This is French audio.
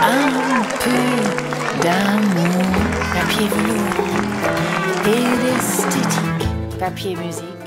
un peu d'amour, papier velours et d'esthétique, papier musique.